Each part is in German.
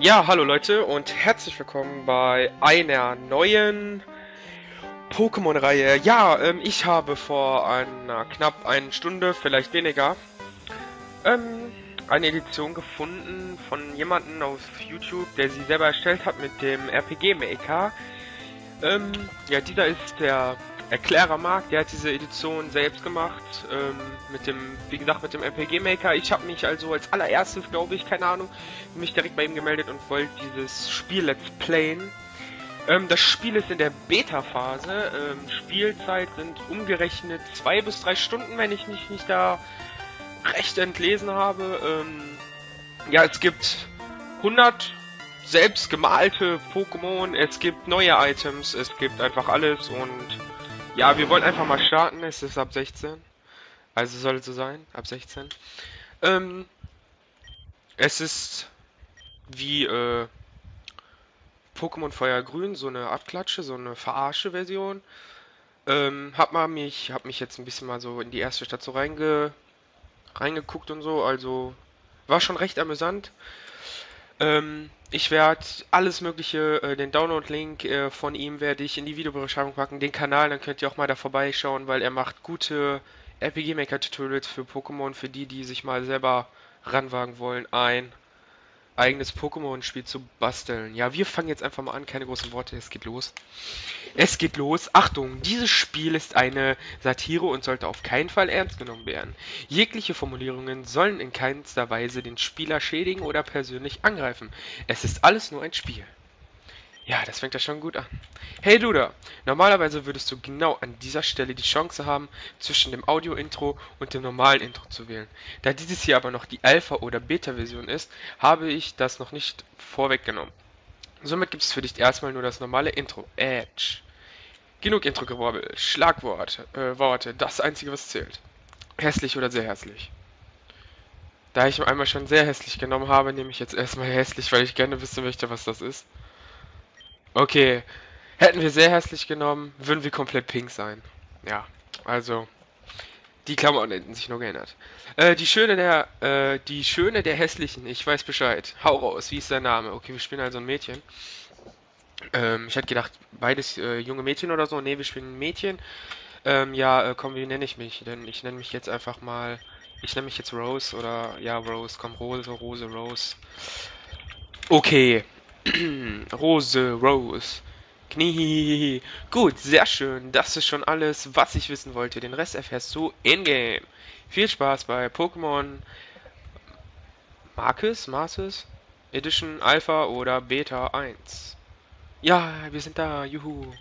Ja, hallo Leute und herzlich willkommen bei einer neuen Pokémon-Reihe. Ja, ähm, ich habe vor einer knapp einer Stunde, vielleicht weniger, ähm, eine Edition gefunden von jemandem auf YouTube, der sie selber erstellt hat mit dem RPG Maker. Ähm, ja, dieser ist der Erklärer Mark, der hat diese Edition selbst gemacht, ähm, mit dem, wie gesagt, mit dem RPG Maker. Ich habe mich also als allererstes, glaube ich, keine Ahnung, mich direkt bei ihm gemeldet und wollte dieses Spiel Let's Playen. Ähm, das Spiel ist in der Beta-Phase. Ähm, Spielzeit sind umgerechnet zwei bis drei Stunden, wenn ich nicht, nicht da recht entlesen habe. Ähm, ja, es gibt 100 selbst gemalte Pokémon, es gibt neue Items, es gibt einfach alles und ja, wir wollen einfach mal starten. Es ist ab 16. Also soll es so sein, ab 16. Ähm, es ist wie äh, Pokémon Feuer Grün, so eine Abklatsche, so eine verarsche Version. Ähm, hab mal mich, hab mich jetzt ein bisschen mal so in die erste Stadt so reinge, reingeguckt und so, also war schon recht amüsant. Ähm, ich werde alles mögliche, äh, den Download-Link äh, von ihm werde ich in die Videobeschreibung packen, den Kanal, dann könnt ihr auch mal da vorbeischauen, weil er macht gute RPG Maker Tutorials für Pokémon, für die, die sich mal selber ranwagen wollen, ein eigenes Pokémon-Spiel zu basteln. Ja, wir fangen jetzt einfach mal an, keine großen Worte, es geht los. Es geht los. Achtung, dieses Spiel ist eine Satire und sollte auf keinen Fall ernst genommen werden. Jegliche Formulierungen sollen in keinster Weise den Spieler schädigen oder persönlich angreifen. Es ist alles nur ein Spiel. Ja, das fängt ja schon gut an. Hey Duda, normalerweise würdest du genau an dieser Stelle die Chance haben, zwischen dem Audio-Intro und dem normalen Intro zu wählen. Da dieses hier aber noch die Alpha- oder Beta-Version ist, habe ich das noch nicht vorweggenommen. Somit gibt es für dich erstmal nur das normale Intro. Edge. Genug Intro-Gewobbel. Schlagwort, äh, Worte, das einzige was zählt. Hässlich oder sehr hässlich. Da ich einmal schon sehr hässlich genommen habe, nehme ich jetzt erstmal hässlich, weil ich gerne wissen möchte, was das ist. Okay, hätten wir sehr hässlich genommen, würden wir komplett pink sein. Ja, also die Klamotten hätten sich nur geändert. Äh, die Schöne der, äh, die Schöne der Hässlichen, ich weiß Bescheid. Hau raus, wie ist dein Name? Okay, wir spielen also ein Mädchen. Ähm, ich hätte gedacht, beides äh, junge Mädchen oder so. Ne, wir spielen ein Mädchen. Ähm, ja, äh, komm, wie nenne ich mich? Denn ich nenne mich jetzt einfach mal, ich nenne mich jetzt Rose oder, ja, Rose, komm, Rose, Rose, Rose. Okay, Rose, Rose. Knie. Gut, sehr schön. Das ist schon alles, was ich wissen wollte. Den Rest erfährst du in-game. Viel Spaß bei Pokémon Marcus, Marcus Edition Alpha oder Beta 1. Ja, wir sind da. Juhu.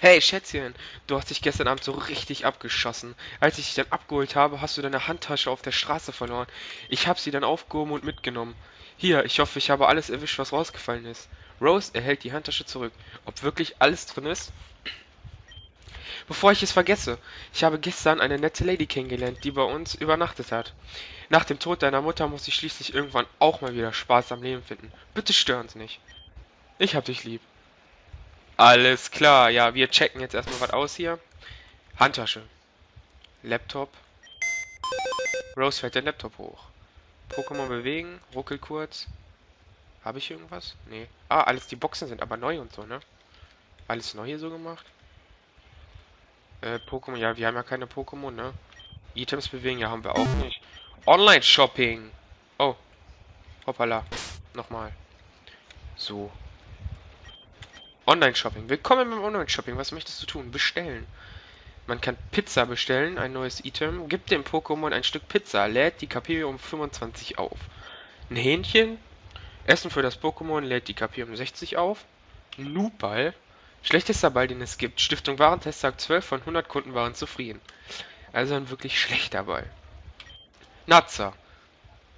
Hey, Schätzchen, du hast dich gestern Abend so richtig abgeschossen. Als ich dich dann abgeholt habe, hast du deine Handtasche auf der Straße verloren. Ich habe sie dann aufgehoben und mitgenommen. Hier, ich hoffe, ich habe alles erwischt, was rausgefallen ist. Rose erhält die Handtasche zurück. Ob wirklich alles drin ist? Bevor ich es vergesse, ich habe gestern eine nette Lady kennengelernt, die bei uns übernachtet hat. Nach dem Tod deiner Mutter muss ich schließlich irgendwann auch mal wieder Spaß am Leben finden. Bitte stören Sie nicht. Ich hab dich lieb. Alles klar, ja, wir checken jetzt erstmal was aus hier. Handtasche. Laptop. Rose fährt den Laptop hoch. Pokémon bewegen, ruckel kurz. Habe ich irgendwas? Nee. Ah, alles die Boxen sind aber neu und so, ne? Alles neu hier so gemacht. Äh, Pokémon, ja, wir haben ja keine Pokémon, ne? Items bewegen, ja, haben wir auch nicht. Online-Shopping. Oh. Hoppala. Nochmal. So. Online-Shopping. Willkommen beim Online-Shopping. Was möchtest du tun? Bestellen. Man kann Pizza bestellen, ein neues Item, gibt dem Pokémon ein Stück Pizza, lädt die KP um 25 auf. Ein Hähnchen, Essen für das Pokémon, lädt die KP um 60 auf. Noobball, schlechtester Ball, den es gibt. Stiftung Warentest sagt 12 von 100 Kunden waren zufrieden. Also ein wirklich schlechter Ball. Natzer,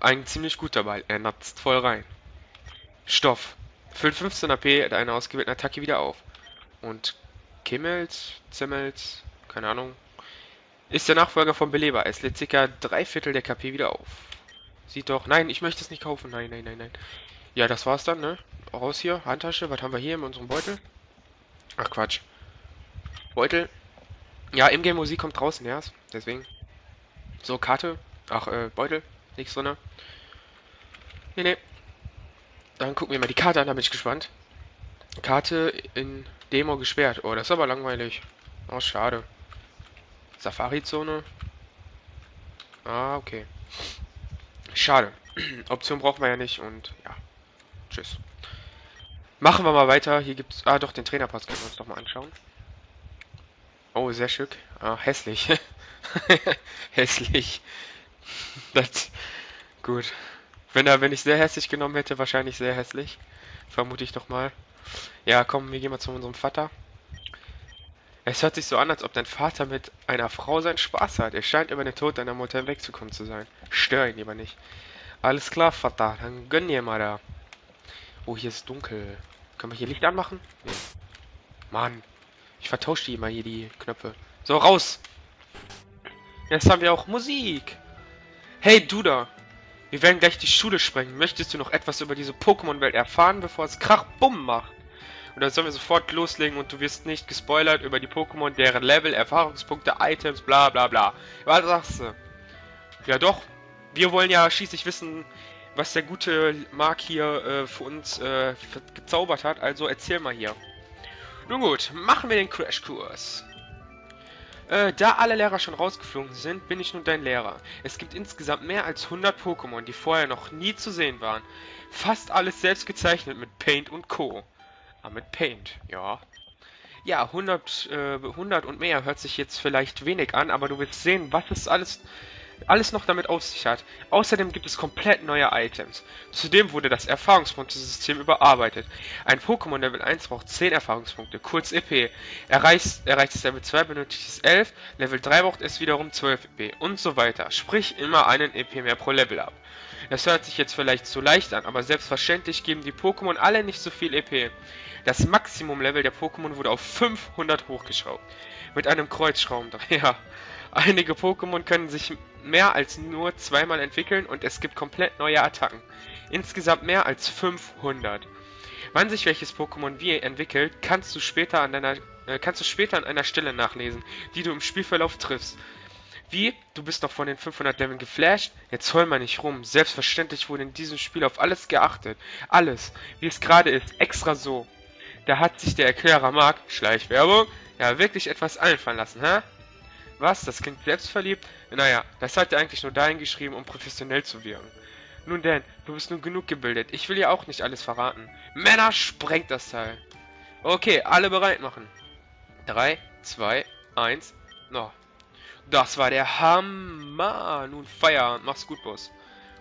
ein ziemlich guter Ball, er natzt voll rein. Stoff, füllt 15 AP einer ausgewählten Attacke wieder auf. Und Kimmels, Zimmels, keine Ahnung, ist der Nachfolger von Beleber. Es lädt ca. drei Viertel der KP wieder auf. Sieht doch. Nein, ich möchte es nicht kaufen. Nein, nein, nein, nein. Ja, das war's dann, ne? Raus hier. Handtasche. Was haben wir hier in unserem Beutel? Ach, Quatsch. Beutel. Ja, Im-Game Musik kommt draußen erst. Deswegen. So, Karte. Ach, äh, Beutel. Nichts drin. Ne, ne. Dann gucken wir mal die Karte an, da bin ich gespannt. Karte in Demo gesperrt. Oh, das ist aber langweilig. Oh, schade. Safari-Zone. Ah, okay. Schade. Option brauchen wir ja nicht und ja. Tschüss. Machen wir mal weiter. Hier gibt's. Ah, doch, den Trainerpass können wir uns doch mal anschauen. Oh, sehr schick. Ah, hässlich. hässlich. Das. Gut. Wenn er, wenn ich sehr hässlich genommen hätte, wahrscheinlich sehr hässlich. Vermute ich doch mal. Ja, komm, wir gehen mal zu unserem Vater. Es hört sich so an, als ob dein Vater mit einer Frau seinen Spaß hat. Er scheint über den Tod deiner Mutter hinwegzukommen zu sein. Stör ihn lieber nicht. Alles klar, Vater, dann gönn dir mal da. Oh, hier ist dunkel. Können wir hier Licht anmachen? Nee. Mann. Ich vertausche die immer hier, die Knöpfe. So, raus! Jetzt haben wir auch Musik. Hey, du da. Wir werden gleich die Schule sprengen. Möchtest du noch etwas über diese Pokémon-Welt erfahren, bevor es Krach-Bumm macht? Und dann sollen wir sofort loslegen und du wirst nicht gespoilert über die Pokémon, deren Level, Erfahrungspunkte, Items, bla bla bla. Was sagst du? Ja doch, wir wollen ja schließlich wissen, was der gute Mark hier äh, für uns äh, gezaubert hat. Also erzähl mal hier. Nun gut, machen wir den Crashkurs. Äh, da alle Lehrer schon rausgeflogen sind, bin ich nun dein Lehrer. Es gibt insgesamt mehr als 100 Pokémon, die vorher noch nie zu sehen waren. Fast alles selbst gezeichnet mit Paint und Co. Ah, mit Paint, ja. Ja, 100, äh, 100 und mehr hört sich jetzt vielleicht wenig an, aber du wirst sehen, was es alles alles noch damit auf sich hat. Außerdem gibt es komplett neue Items. Zudem wurde das Erfahrungspunktesystem überarbeitet. Ein Pokémon Level 1 braucht 10 Erfahrungspunkte, kurz EP. Erreicht, erreicht es Level 2 benötigt es 11, Level 3 braucht es wiederum 12 EP und so weiter. Sprich immer einen EP mehr pro Level ab. Das hört sich jetzt vielleicht zu leicht an, aber selbstverständlich geben die Pokémon alle nicht so viel EP. Das Maximum-Level der Pokémon wurde auf 500 hochgeschraubt. Mit einem Kreuzschraubendreher. Einige Pokémon können sich mehr als nur zweimal entwickeln und es gibt komplett neue Attacken. Insgesamt mehr als 500. Wann sich welches Pokémon wie entwickelt, kannst du später an deiner äh, kannst du später an einer Stelle nachlesen, die du im Spielverlauf triffst. Wie? Du bist doch von den 500 Leveln geflasht? Jetzt heul mal nicht rum. Selbstverständlich wurde in diesem Spiel auf alles geachtet. Alles. Wie es gerade ist. Extra so. Da hat sich der Erklärer Mark, Schleichwerbung, ja wirklich etwas einfallen lassen, hä? Was? Das klingt selbstverliebt? Naja, das hat er eigentlich nur dahin geschrieben, um professionell zu wirken. Nun denn, du bist nun genug gebildet. Ich will ja auch nicht alles verraten. Männer, sprengt das Teil. Okay, alle bereit machen. 3, 2, 1, no. Das war der Hammer. Nun Feierabend. Mach's gut, Boss.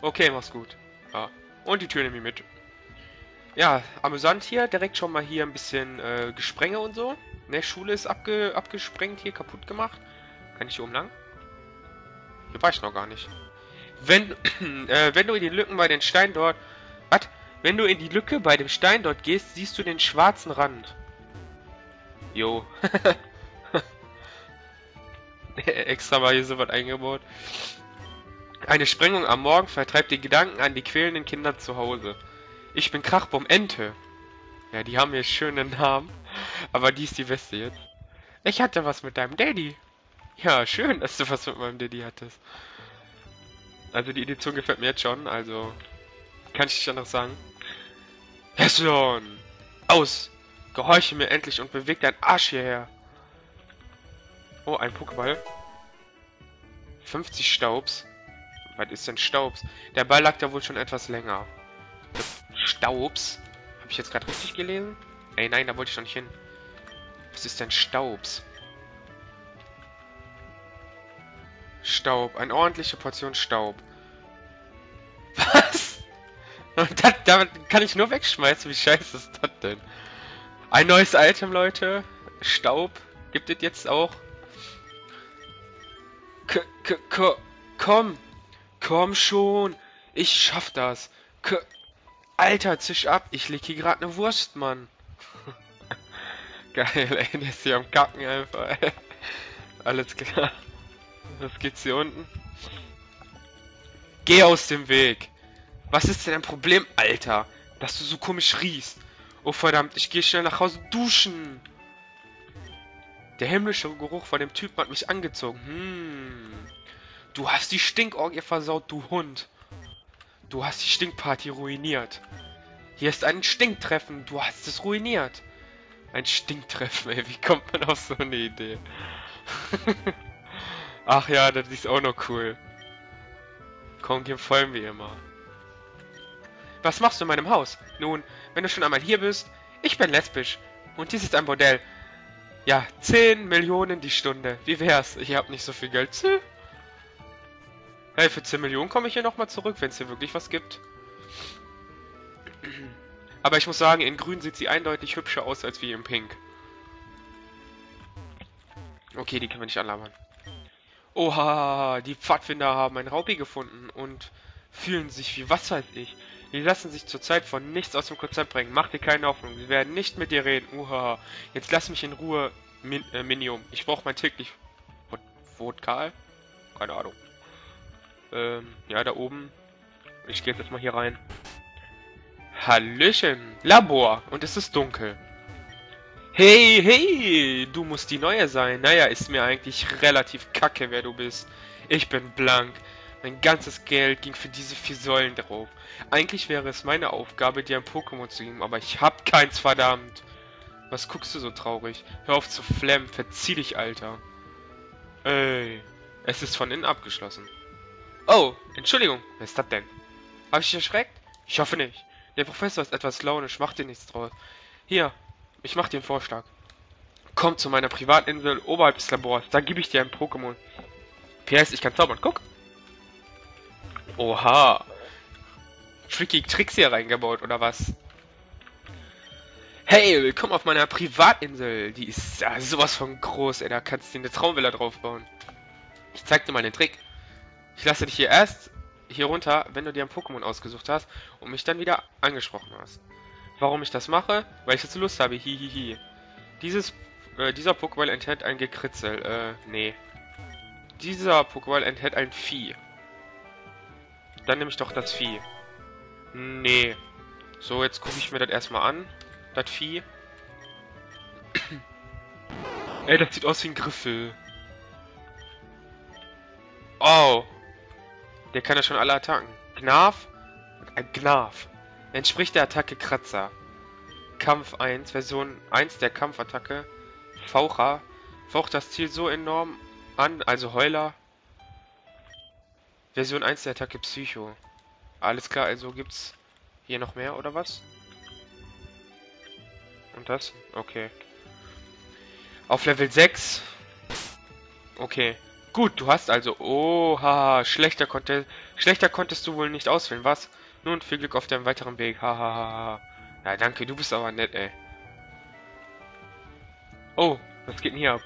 Okay, mach's gut. Ja. Und die Tür nehme ich mit. Ja, amüsant hier. Direkt schon mal hier ein bisschen äh, Gesprenge und so. Ne, Schule ist abge abgesprengt, hier kaputt gemacht. Kann ich hier oben lang? Hier war ich noch gar nicht. Wenn, äh, wenn du in die Lücken bei den Steinen dort... Was? Wenn du in die Lücke bei dem Stein dort gehst, siehst du den schwarzen Rand. Jo. Extra mal hier so was eingebaut. Eine Sprengung am Morgen vertreibt die Gedanken an die quälenden Kinder zu Hause. Ich bin Krachbaum Ente. Ja, die haben hier schönen Namen. Aber die ist die beste jetzt. Ich hatte was mit deinem Daddy. Ja, schön, dass du was mit meinem Daddy hattest. Also die Edition gefällt mir jetzt schon, also kann ich dich noch sagen. Hesslon! Aus! Gehorche mir endlich und beweg deinen Arsch hierher. Oh, ein Pokéball. 50 Staubs. Was ist denn Staubs? Der Ball lag da wohl schon etwas länger. Staubs? Habe ich jetzt gerade richtig gelesen? Ey, nein, da wollte ich noch nicht hin. Was ist denn Staubs? Staub. Eine ordentliche Portion Staub. Was? Das, damit kann ich nur wegschmeißen. Wie scheiße ist das denn? Ein neues Item, Leute. Staub. Gibt es jetzt auch. K -k -k komm. Komm schon. Ich schaff das. K Alter, zisch ab. Ich leg hier gerade eine Wurst, Mann. Geil, ey. Der ist hier am Kacken einfach. Alles klar. Was geht's hier unten? Geh aus dem Weg! Was ist denn dein Problem, Alter? Dass du so komisch riechst. Oh verdammt, ich gehe schnell nach Hause duschen. Der himmlische Geruch von dem Typen hat mich angezogen. Hm. Du hast die Stinkorgie versaut, du Hund. Du hast die Stinkparty ruiniert. Hier ist ein Stinktreffen. Du hast es ruiniert. Ein Stinktreffen, ey. Wie kommt man auf so eine Idee? Ach ja, das ist auch noch cool. Komm, gehen folgen wir immer. Was machst du in meinem Haus? Nun, wenn du schon einmal hier bist, ich bin lesbisch. Und dies ist ein Bordell. Ja, 10 Millionen die Stunde. Wie wär's? Ich hab nicht so viel Geld. Hey, für 10 Millionen komme ich hier nochmal zurück, wenn es hier wirklich was gibt. Aber ich muss sagen, in grün sieht sie eindeutig hübscher aus als wie in pink. Okay, die können wir nicht anlabern. Oha, die Pfadfinder haben ein Raupi gefunden und fühlen sich wie was weiß ich. Die lassen sich zurzeit von nichts aus dem Konzept bringen. Mach dir keine Hoffnung. Sie werden nicht mit dir reden. Uha. Jetzt lass mich in Ruhe, Min äh, Minium. Ich brauche mein täglich... Vodka? Keine Ahnung. Ähm, ja, da oben. Ich gehe jetzt mal hier rein. Hallöchen. Labor. Und es ist dunkel. Hey, hey, du musst die Neue sein. Naja, ist mir eigentlich relativ kacke, wer du bist. Ich bin blank. Mein ganzes Geld ging für diese vier Säulen drauf. Eigentlich wäre es meine Aufgabe, dir ein Pokémon zu geben, aber ich hab keins, verdammt. Was guckst du so traurig? Hör auf zu flammen, verzieh dich, Alter. Ey, es ist von innen abgeschlossen. Oh, Entschuldigung, wer ist das denn? Hab ich dich erschreckt? Ich hoffe nicht. Der Professor ist etwas launisch, mach dir nichts draus. Hier, ich mach dir einen Vorschlag. Komm zu meiner Privatinsel oberhalb des Labors, da gebe ich dir ein Pokémon. PS, ich kann zaubern, guck. Oha. Tricky Tricks hier reingebaut, oder was? Hey, willkommen auf meiner Privatinsel. Die ist ja sowas von groß, ey. Da kannst du dir eine Traumvilla drauf bauen. Ich zeig dir mal den Trick. Ich lasse dich hier erst hier runter, wenn du dir ein Pokémon ausgesucht hast und mich dann wieder angesprochen hast. Warum ich das mache? Weil ich jetzt Lust habe. Hihihi. Dieses, äh, dieser Pokéball enthält ein Gekritzel. Äh, nee. Dieser Pokéball enthält ein Vieh. Dann nehme ich doch das Vieh. Nee. So, jetzt gucke ich mir das erstmal an. Das Vieh. Ey, das sieht aus wie ein Griffel. Oh. Der kann ja schon alle Attacken. Gnaf. Ein Gnaf. Entspricht der Attacke Kratzer. Kampf 1, Version 1 der Kampfattacke. Faucher. Faucht das Ziel so enorm an, also Heuler. Version 1 der Attacke Psycho. Alles klar, also gibt's hier noch mehr oder was? Und das? Okay. Auf Level 6. Okay. Gut, du hast also... Oha, schlechter, konnte, schlechter konntest du wohl nicht auswählen, was? Nun, viel Glück auf deinem weiteren Weg. Hahaha. Ja, danke, du bist aber nett, ey. Oh, was geht denn hier ab?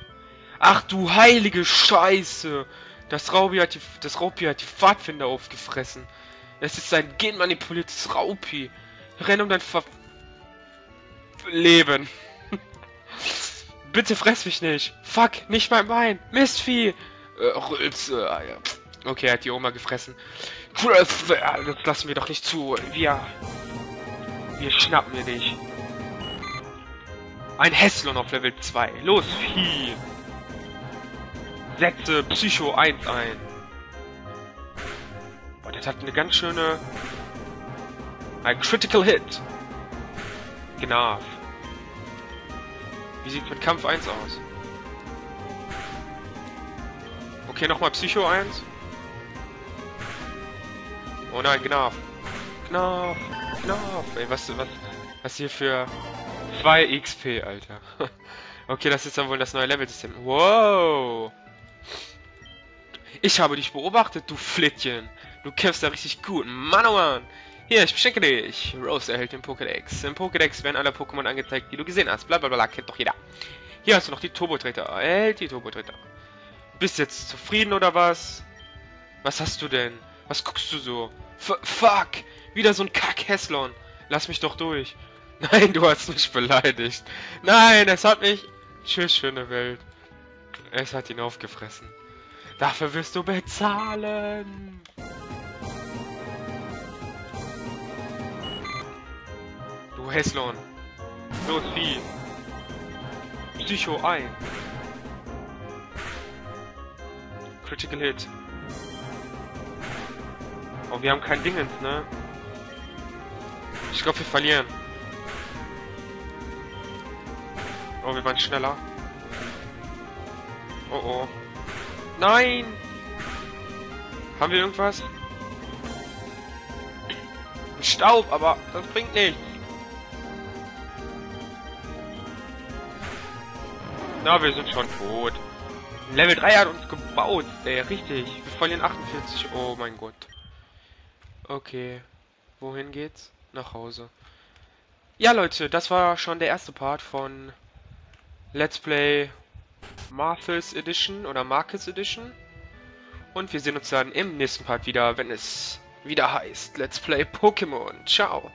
Ach du heilige Scheiße! Das Raupi hat die, das Raupi hat die Pfadfinder aufgefressen. Es ist ein genmanipuliertes Raupi. Renn um dein Ver Leben. Bitte fress mich nicht. Fuck, nicht mein Bein. Mistvieh. Äh, Rülpse. Ah, ja. Okay, er hat die Oma gefressen. Das lassen wir doch nicht zu. Wir... Wir schnappen wir dich. Ein Heslon auf Level 2. Los, Vieh. Setze Psycho 1 ein. Oh, das hat eine ganz schöne... Ein Critical Hit. Gnaf. Wie sieht mit Kampf 1 aus? Okay, nochmal Psycho 1. Oh nein, Gnaf. Gnaf. Gnaf. Ey, was, was, was hier für 2 XP, Alter. okay, das ist dann wohl das neue Level-System. Wow. Ich habe dich beobachtet, du Flittchen. Du kämpfst da richtig gut. Mann, oh. Hier, ich beschenke dich. Rose erhält den Pokédex. Im Pokédex werden alle Pokémon angezeigt, die du gesehen hast. Blablabla, kennt doch jeder. Hier hast du noch die Turbo-Treter. Erhält die Turbo-Treter. Bist jetzt zufrieden oder was? Was hast du denn? Was guckst du so? F fuck! Wieder so ein Kack-Heslon. Lass mich doch durch. Nein, du hast mich beleidigt. Nein, es hat mich... Tschüss, schöne Welt. Es hat ihn aufgefressen. Dafür wirst du bezahlen. Du Heslon. Los, Vieh. Psycho ein. Critical Hit. Oh, wir haben kein Dingens, ne? Ich glaube, wir verlieren. Oh, wir waren schneller. Oh oh. Nein! Haben wir irgendwas? Staub, aber das bringt nichts. Na, wir sind schon tot. Level 3 hat uns gebaut, ey, richtig. Wir verlieren 48. Oh mein Gott. Okay. Wohin geht's? Nach Hause. Ja, Leute, das war schon der erste Part von Let's Play Martha's Edition oder Marcus Edition. Und wir sehen uns dann im nächsten Part wieder, wenn es wieder heißt Let's Play Pokémon. Ciao.